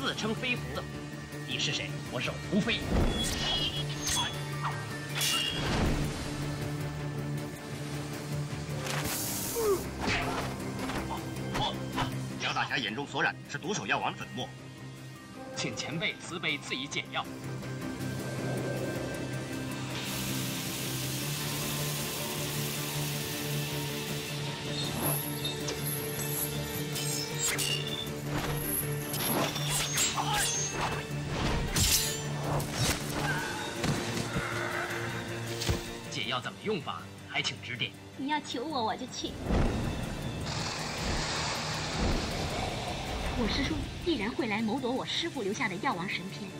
自称飞狐的。你是谁？我是胡飞。江大侠眼中所染是毒手药王粉末，请前辈慈悲赐以解药。怎么用法？还请指点。你要求我，我就去。我师叔必然会来谋夺我师父留下的药王神篇。